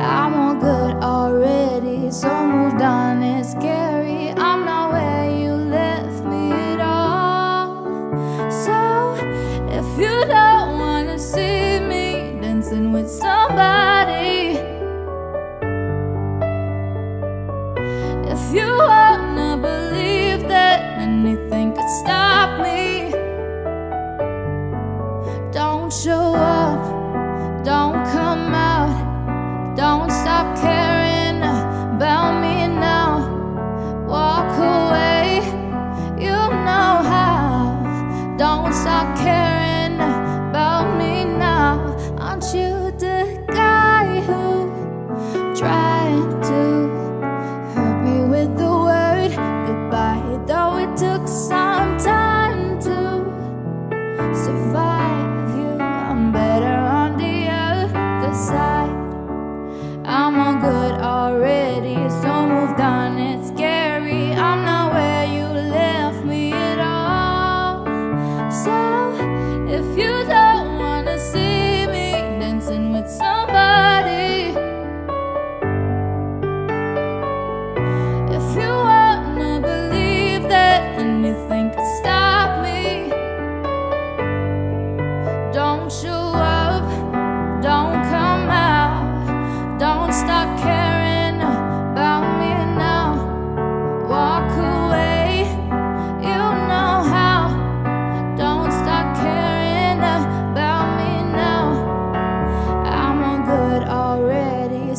I'm all good already, so moved on, it's scary. I'm not where you left me at all. So, if you don't wanna see me dancing with somebody, if you wanna believe that anything could stop me, don't show up. care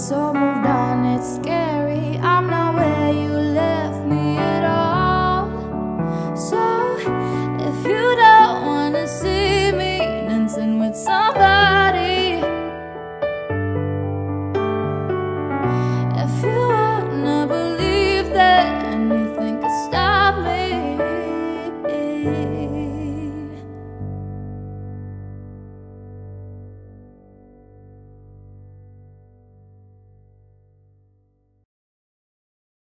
so much.